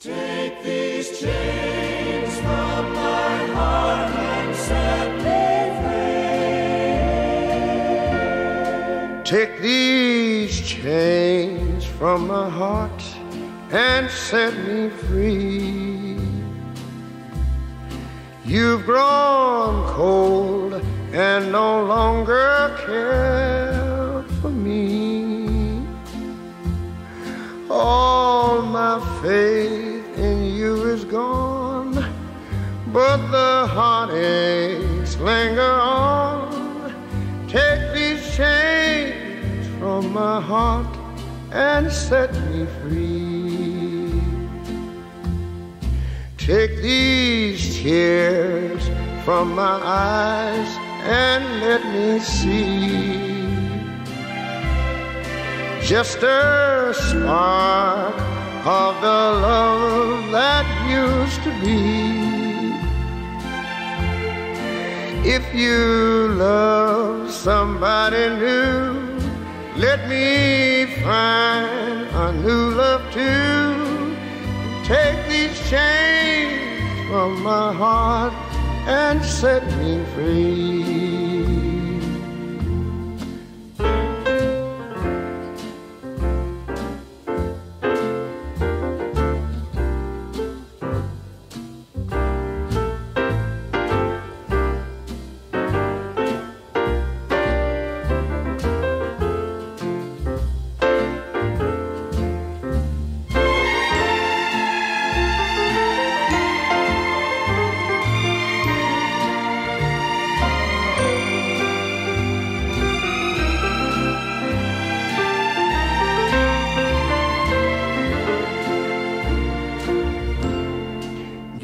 Take these chains from my heart and set me free. Take these chains from my heart and set me free. You've grown cold and no longer care for me. Oh, My faith in you is gone, but the heartaches linger on. Take these chains from my heart and set me free. Take these tears from my eyes and let me see just a spark of the love that used to be. If you love somebody new, let me find a new love too. Take these chains from my heart and set me free.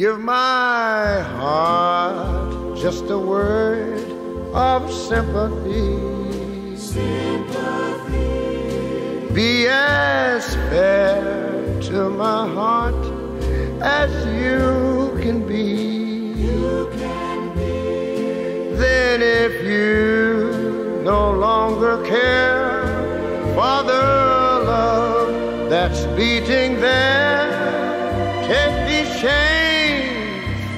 Give my heart just a word of sympathy. Sympathy. Be as fair to my heart as you can be. You can be. Then, if you no longer care for the love that's beating there, take these chains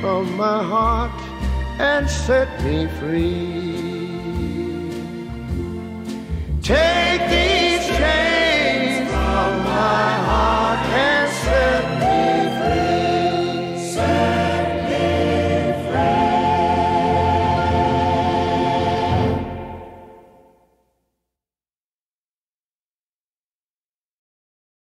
from my heart and set me free. Take these